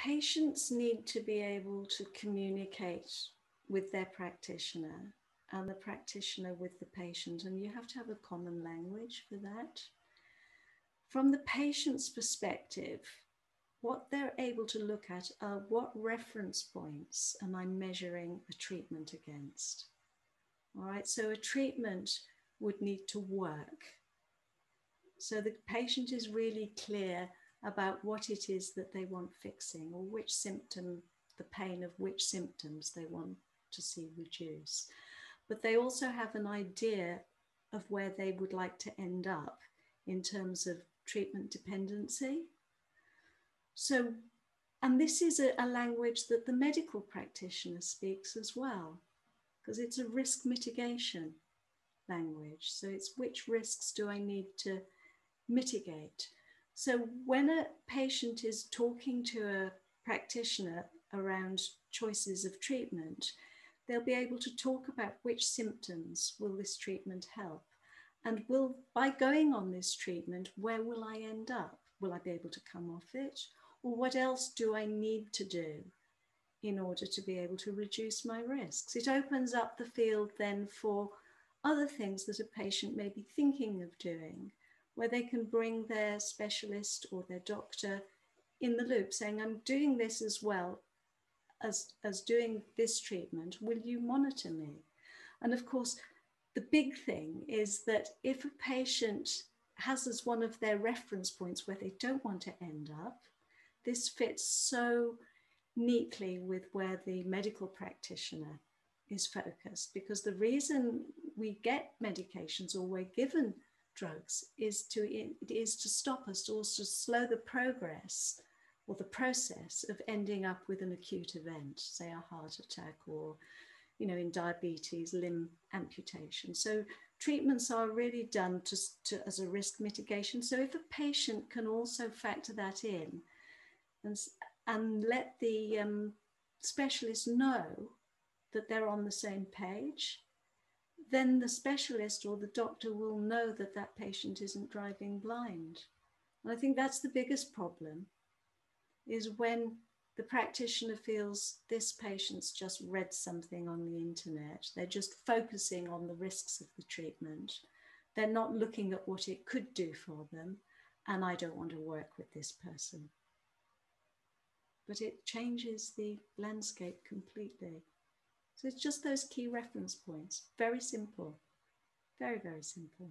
patients need to be able to communicate with their practitioner and the practitioner with the patient, and you have to have a common language for that. From the patient's perspective, what they're able to look at are what reference points am I measuring a treatment against? All right, so a treatment would need to work. So the patient is really clear about what it is that they want fixing or which symptom, the pain of which symptoms they want to see reduce. But they also have an idea of where they would like to end up in terms of treatment dependency. So, and this is a, a language that the medical practitioner speaks as well, because it's a risk mitigation language. So it's which risks do I need to mitigate? So when a patient is talking to a practitioner around choices of treatment, they'll be able to talk about which symptoms will this treatment help? And will by going on this treatment where will i end up? Will i be able to come off it? Or what else do i need to do in order to be able to reduce my risks? It opens up the field then for other things that a patient may be thinking of doing where they can bring their specialist or their doctor in the loop saying i'm doing this as well as, as doing this treatment, will you monitor me? And of course, the big thing is that if a patient has as one of their reference points where they don't want to end up, this fits so neatly with where the medical practitioner is focused because the reason we get medications or we're given drugs is to it is to stop us or to slow the progress or the process of ending up with an acute event, say a heart attack or, you know, in diabetes, limb amputation. So treatments are really done to, to, as a risk mitigation. So if a patient can also factor that in and, and let the um, specialist know that they're on the same page, then the specialist or the doctor will know that that patient isn't driving blind. And I think that's the biggest problem is when the practitioner feels this patient's just read something on the internet. They're just focusing on the risks of the treatment. They're not looking at what it could do for them. And I don't want to work with this person. But it changes the landscape completely. So it's just those key reference points. Very simple. Very, very simple.